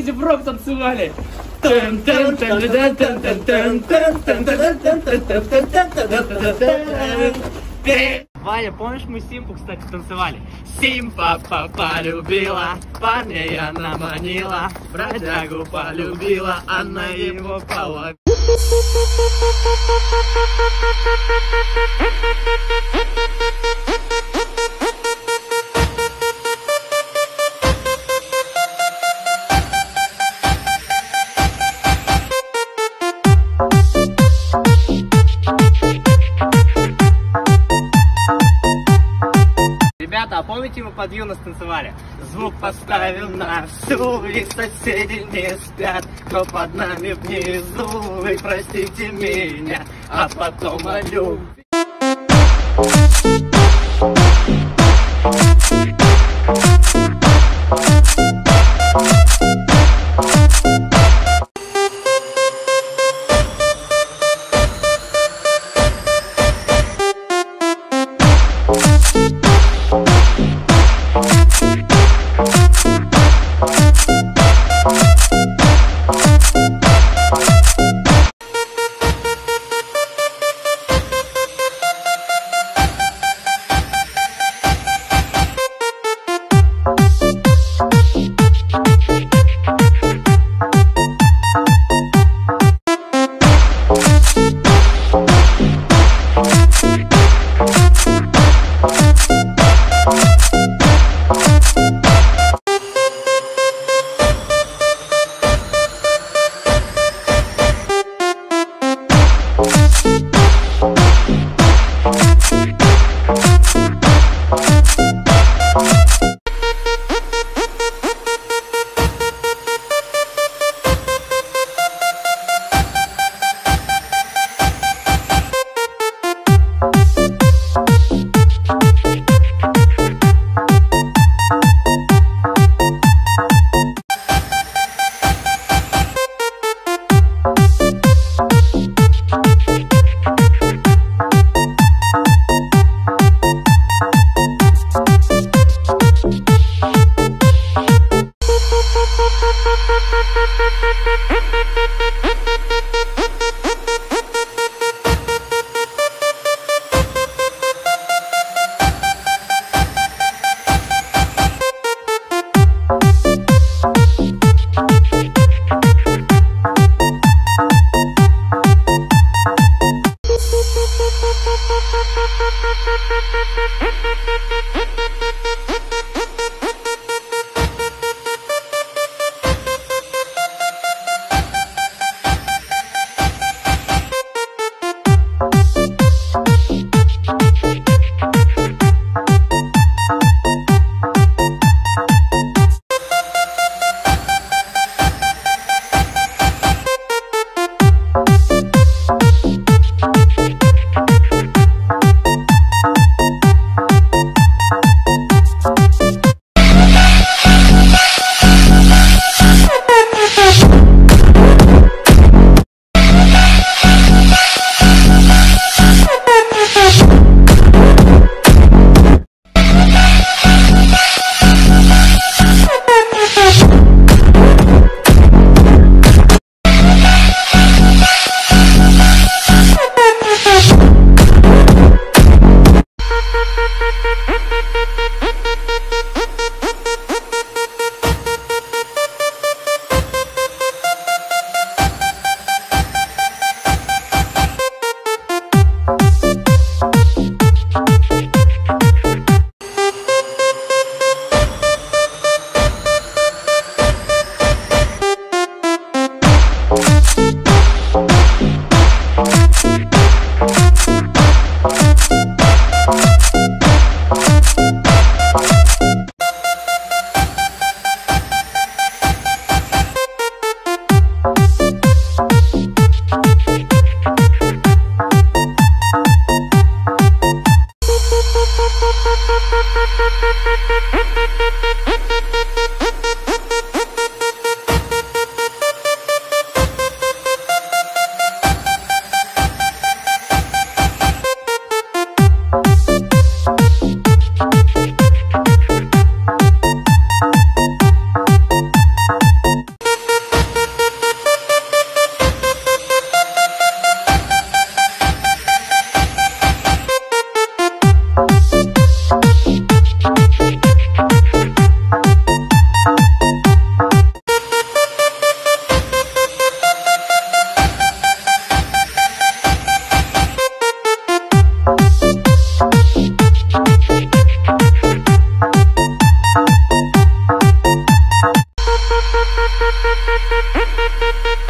Изи Брок танцевали. Валя, помнишь, мы Симпу, кстати, танцевали? Симпа полюбила, парня я наманила, бродягу полюбила, она его половила. Помните, мы под Юна станцевали? Звук поставил на всю, и соседи не спят, кто под нами внизу, вы простите меня, а потом о любви. Thank you. Mm-hmm. Thank you.